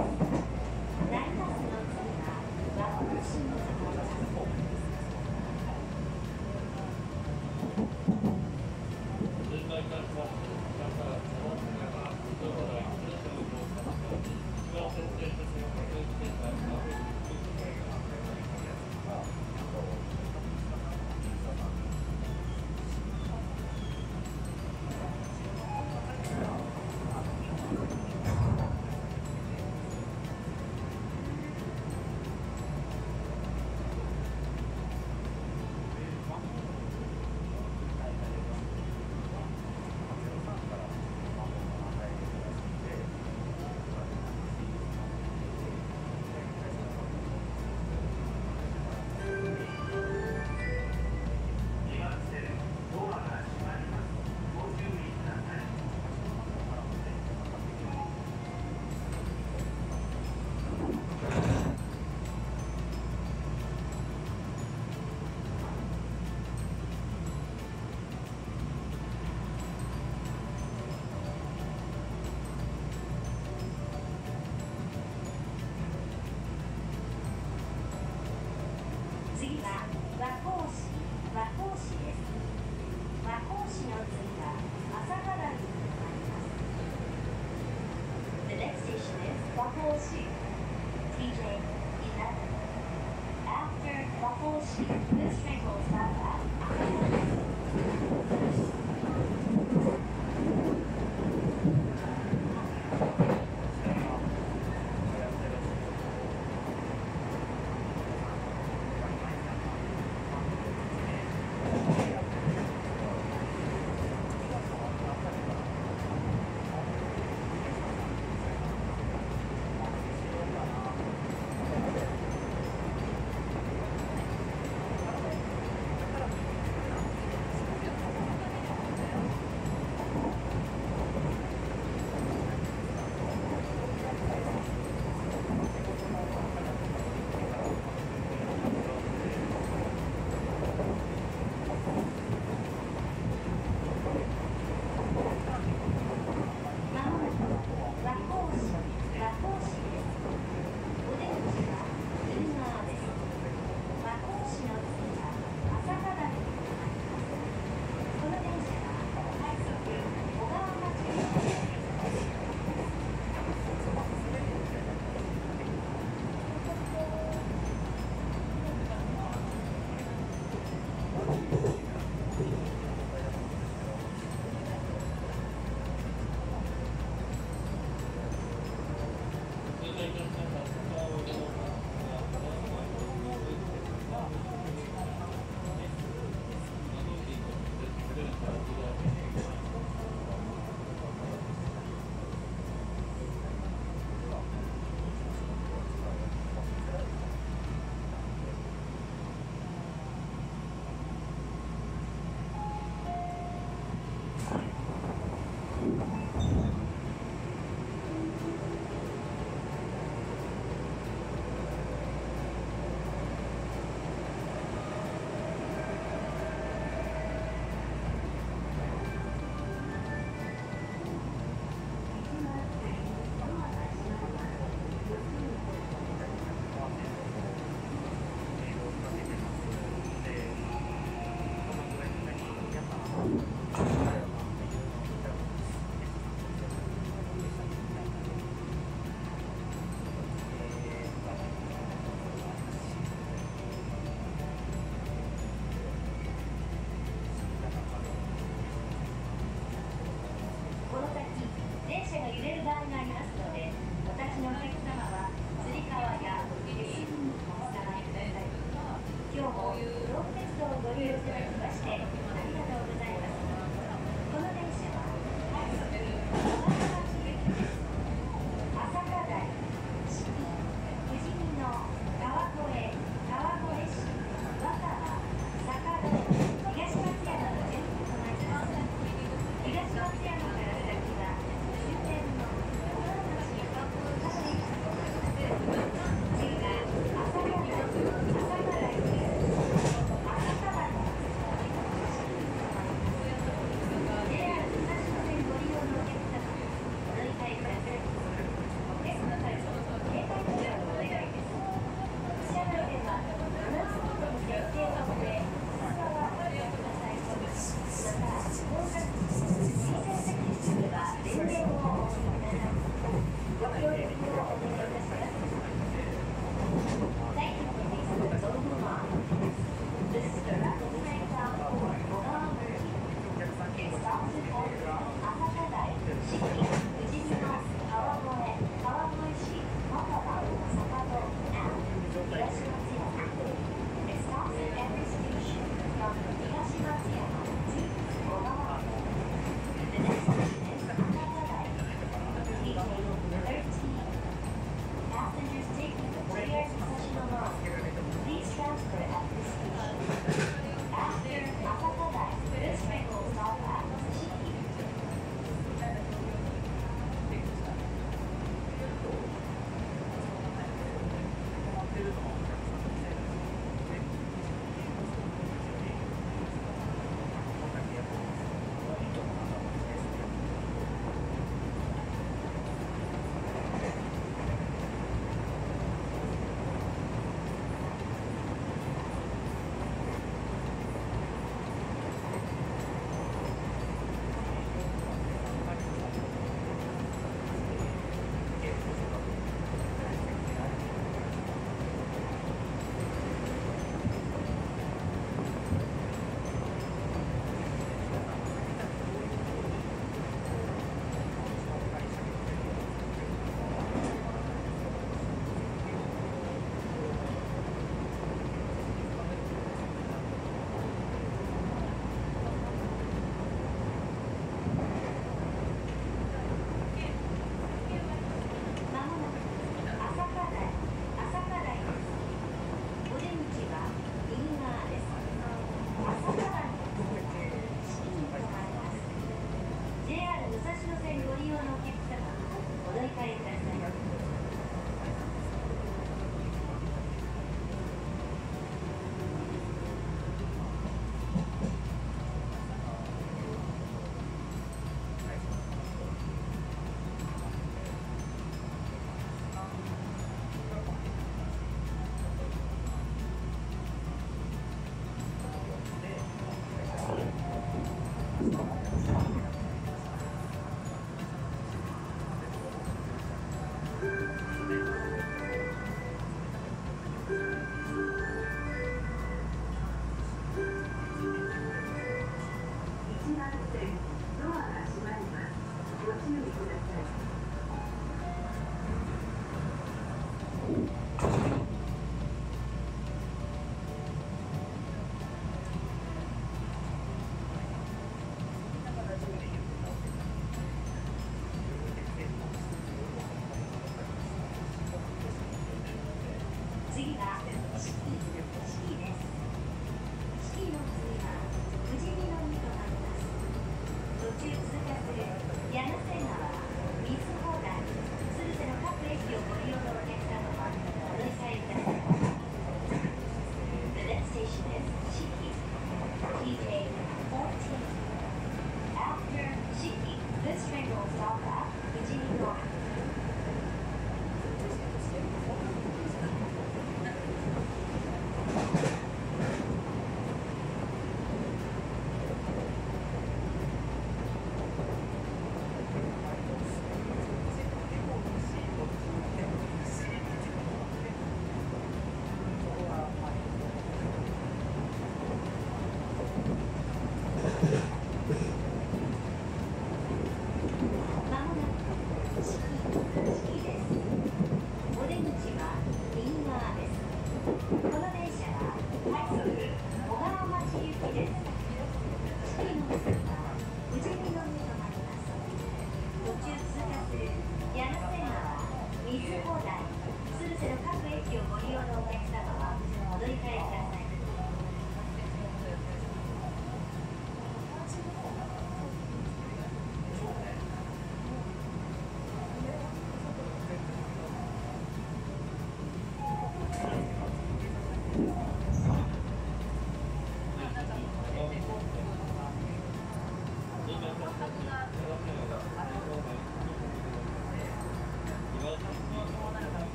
ライタスの次は、ワクチの次の This trinkle's not bad.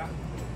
Gracias.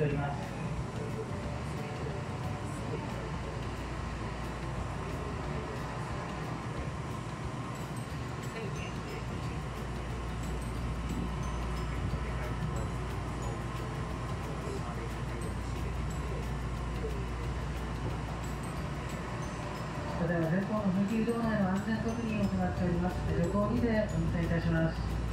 っております。ただいま前方の踏切道内の安全確認を行っております。旅行2で運転いたします。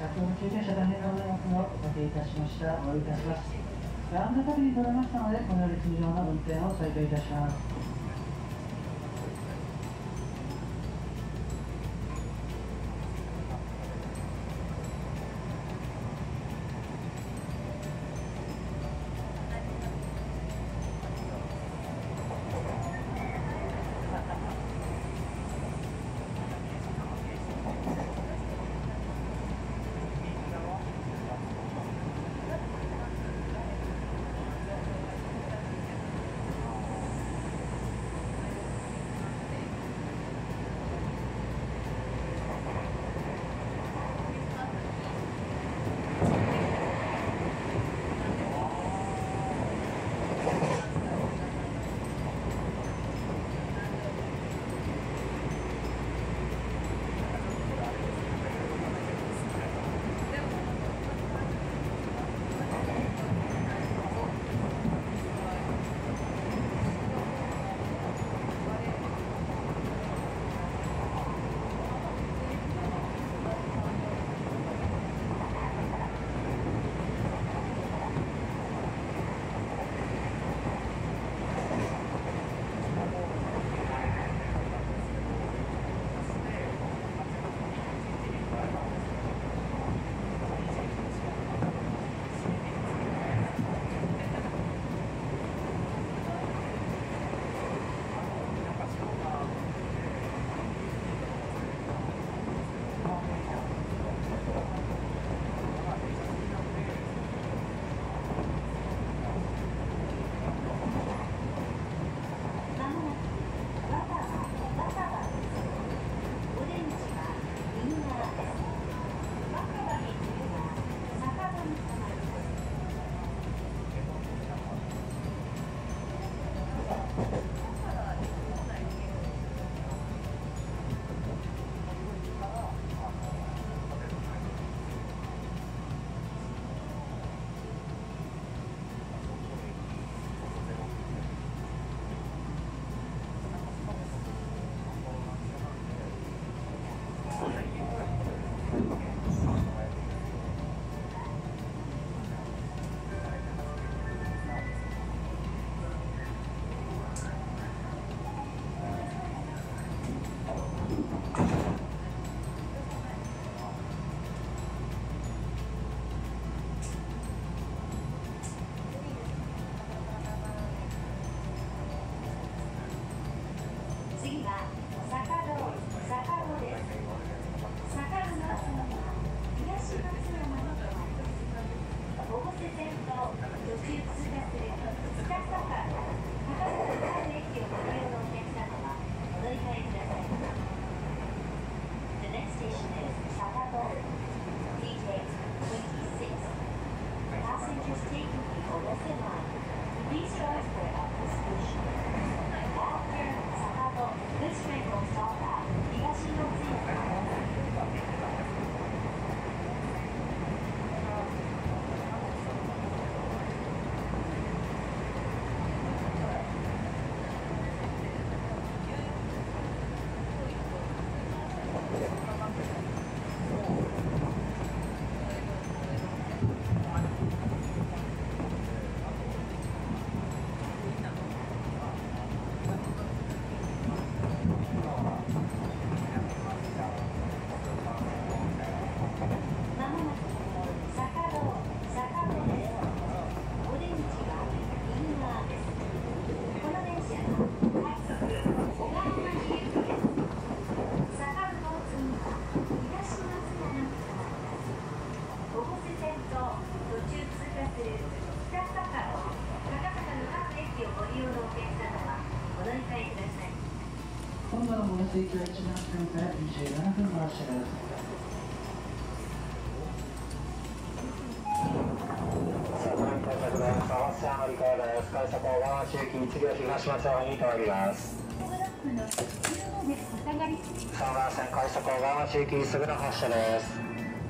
では先ほど中継車大変でございますがおかけいたしましたお詫びいたします安全確認取れましたのでこのように通常の運転を再開いたします。度の門行きは1番線から27分の発車ですさあ、ご到着です。合わせ浜離島です。快速小川市行き1両東松山に停ります。ブロックの後ろまでお下がり三番線快速小川市行きすぐの発車です。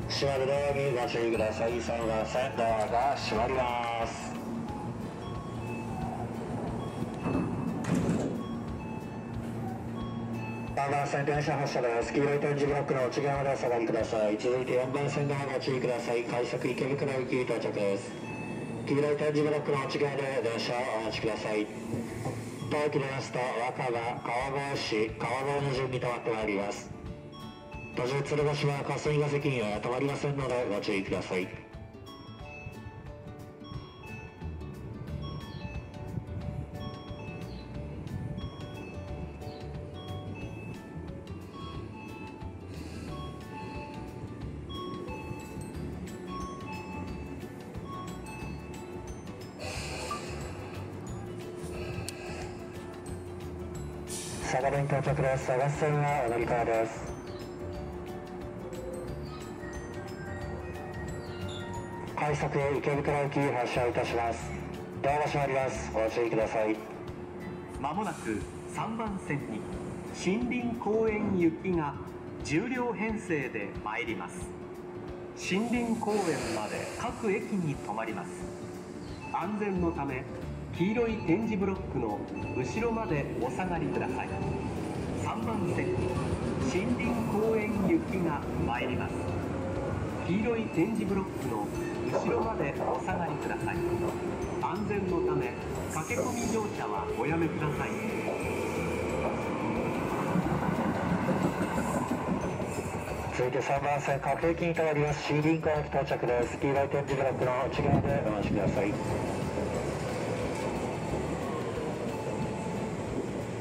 閉まるドアにご注意ください。三番線ドアが閉まります。番線電車発車です。黄色い点字ブロックの内側までお下がりください。続いて4番線側ご注意ください。快速池袋行き到着です。黄色い点字ブロックの内側で電車をお待ちください。当機出ますと若葉、川越市、川越の順に止まってまいります。途中鶴ヶ島霞ヶ関には止まりませんのでご注意ください。佐賀弁到着です。佐賀線はお乗り換えです。快速池袋行き発車いたします。ドアが閉まります。ご注意ください。まもなく3番線に森林公園行きが10両編成で参ります森林公園まで各駅に停まります安全のため黄色い点字ブロックの後ろまでお下がりください番線森林公園行きが参ります黄色い点字ブロックの後ろまでお下がりください安全のため駆け込み乗車はおやめください続いて3番線各駅に停まります。森林公園到着です。黄色い点字ブロックの内側でお待ちください。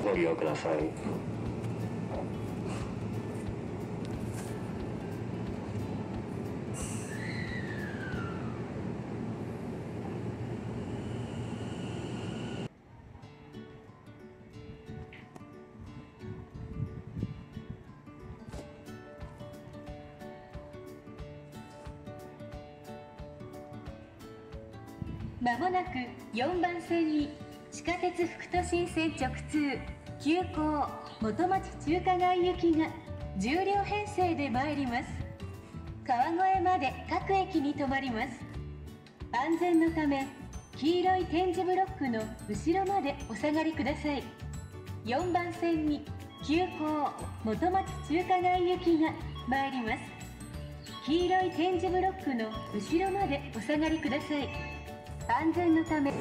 ご利用ください。地下鉄副都心線直通。急行元町中華街行きが10両編成で参ります。川越まで各駅に停まります。安全のため黄色い点字ブロックの後ろまでお下がりください。4番線に急行元町中華街行きが参ります。黄色い点字ブロックの後ろまでお下がりください。安全のため